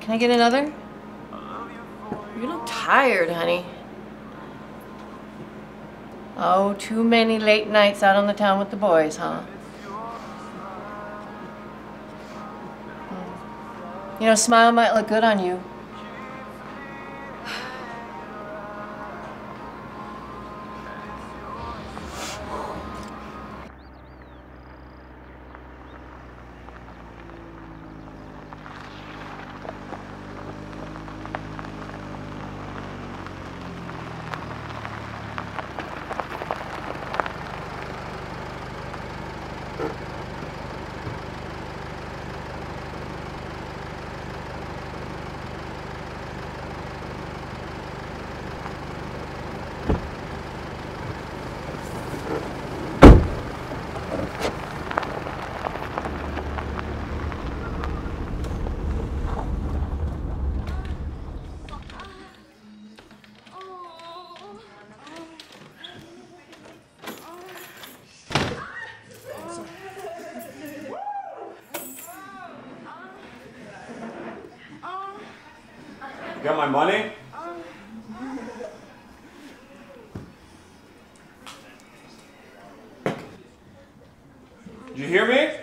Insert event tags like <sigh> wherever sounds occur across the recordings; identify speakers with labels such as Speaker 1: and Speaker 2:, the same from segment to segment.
Speaker 1: Can I get another? You look tired, honey. Oh, too many late nights out on the town with the boys, huh? Hmm. You know, smile might look good on you.
Speaker 2: You got my money? Did you hear me?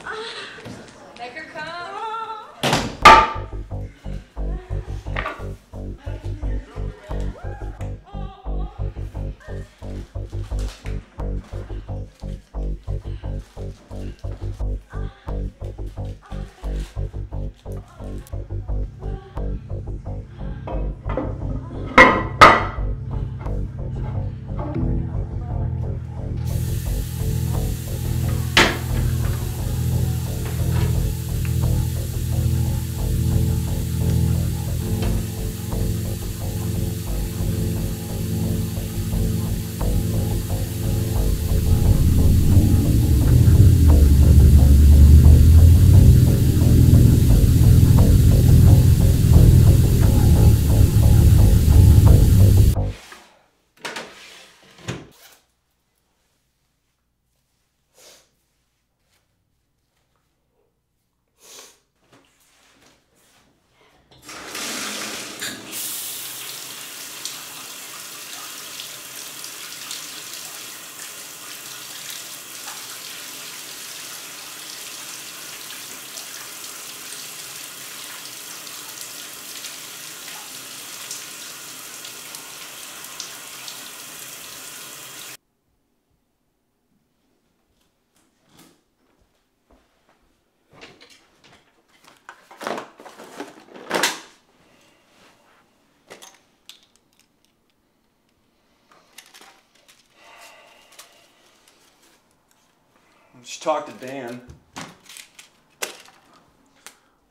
Speaker 2: Just talk to Dan.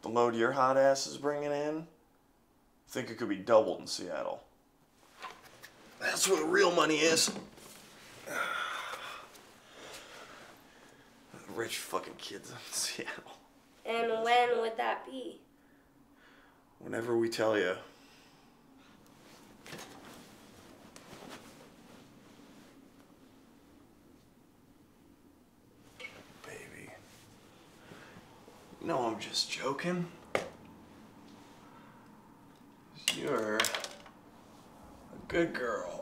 Speaker 2: The load your hot ass is bringing in, I think it could be doubled in Seattle. That's where the real money is. Rich fucking kids in Seattle.
Speaker 3: And when would that be?
Speaker 2: Whenever we tell you. No, I'm just joking. You're a good girl.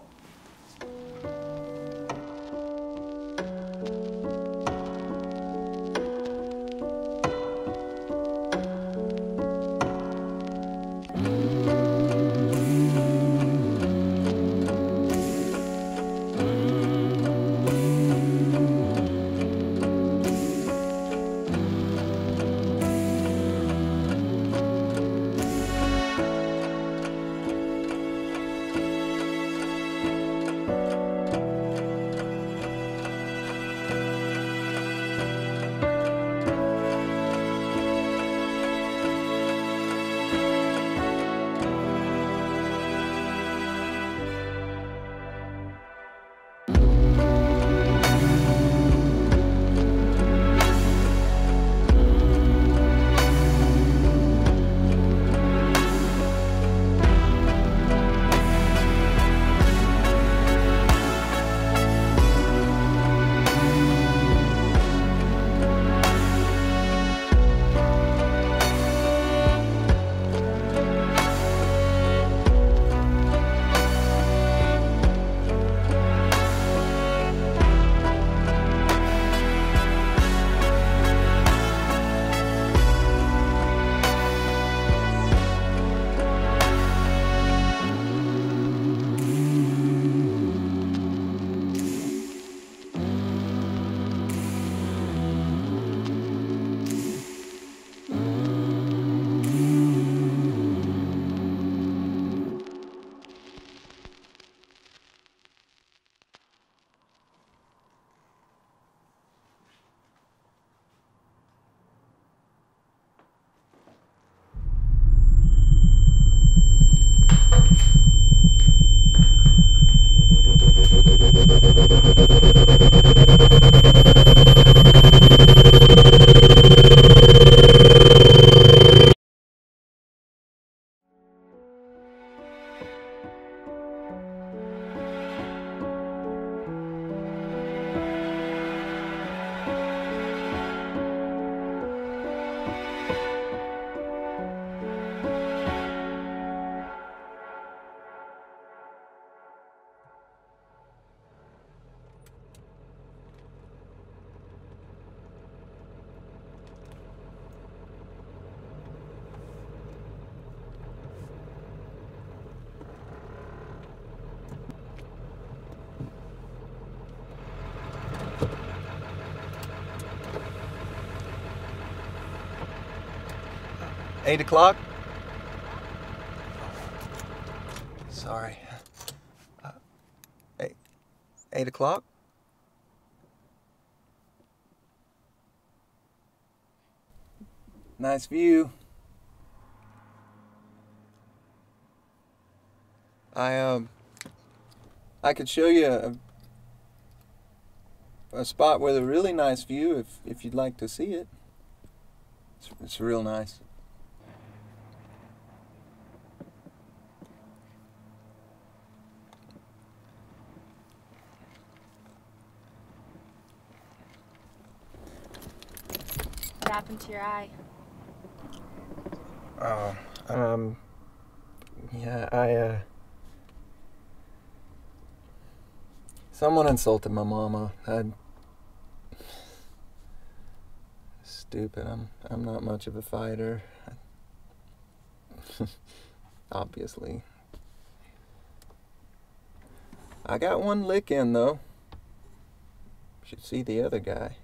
Speaker 4: Eight o'clock? Sorry. Uh, eight, eight o'clock? Nice view. I um I could show you a, a spot with a really nice view if if you'd like to see it. It's, it's real nice.
Speaker 5: Happened to your eye?
Speaker 4: Oh, um, yeah, I, uh, someone insulted my mama. I, stupid. I'm, I'm not much of a fighter. <laughs> Obviously. I got one lick in though. Should see the other guy.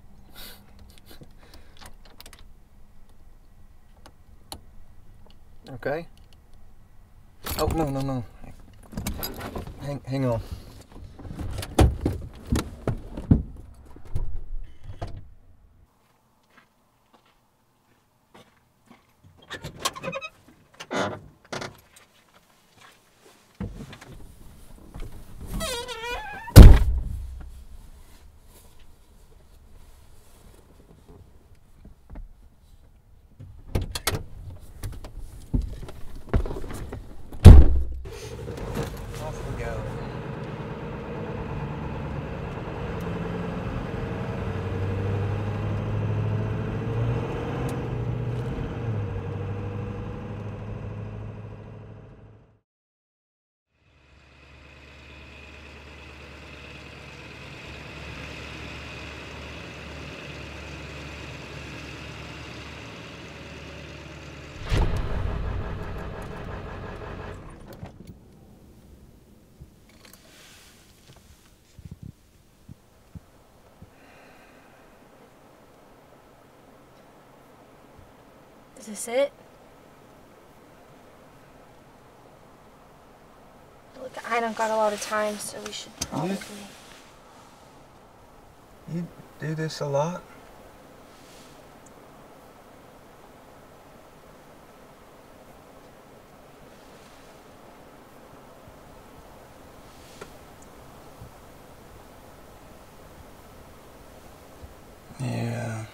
Speaker 4: Okay. Oh no no no. Hang hang on. Off we go.
Speaker 5: Is this it? Look, I don't got a lot of time, so we should probably.
Speaker 4: You do this a lot? Yeah.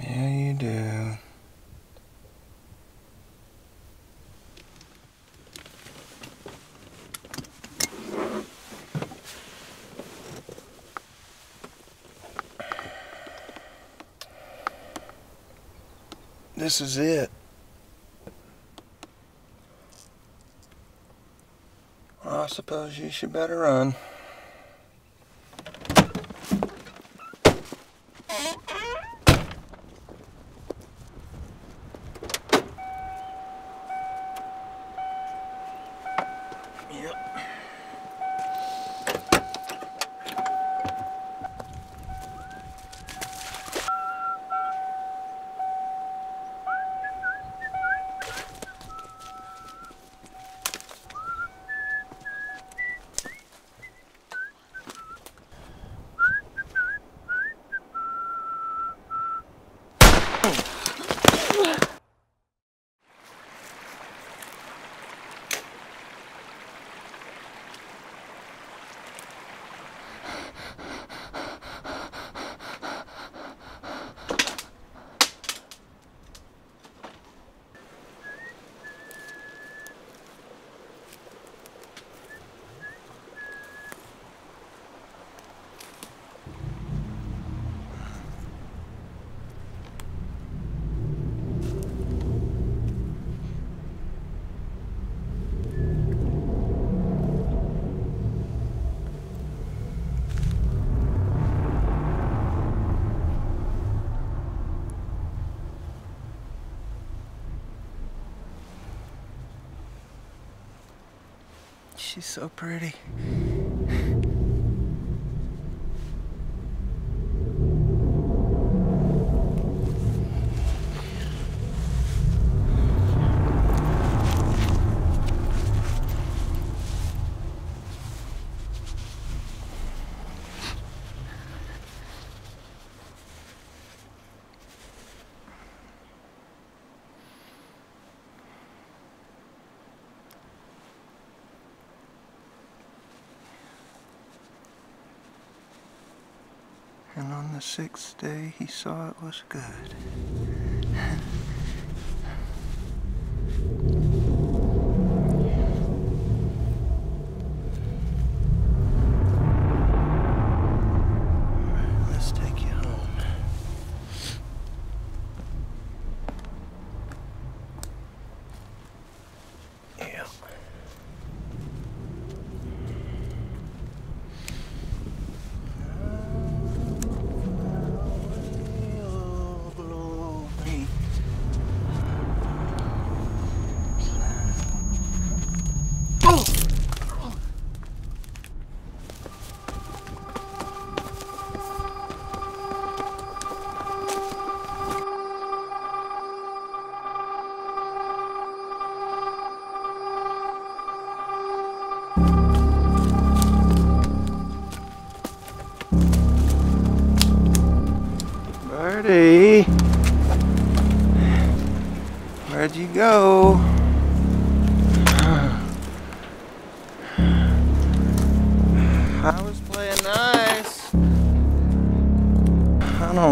Speaker 4: Yeah, you do. This is it. Well, I suppose you should better run. She's so pretty. Sixth day he saw it was good.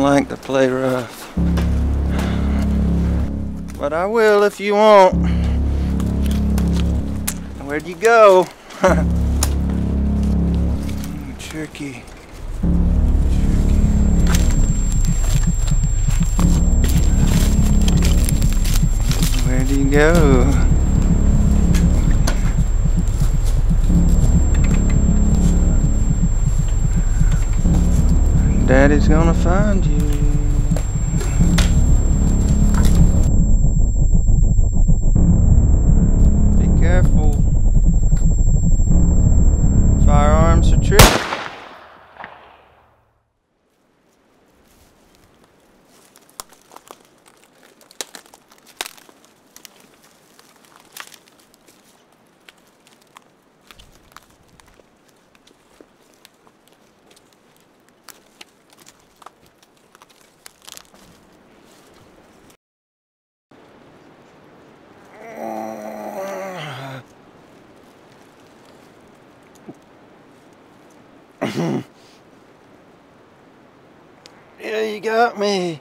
Speaker 4: Like to play rough. But I will if you won't. Where'd you go? <laughs> Tricky. Where'd you go? Daddy's gonna find you. Be careful. Firearms are tricky. Yeah, you got me.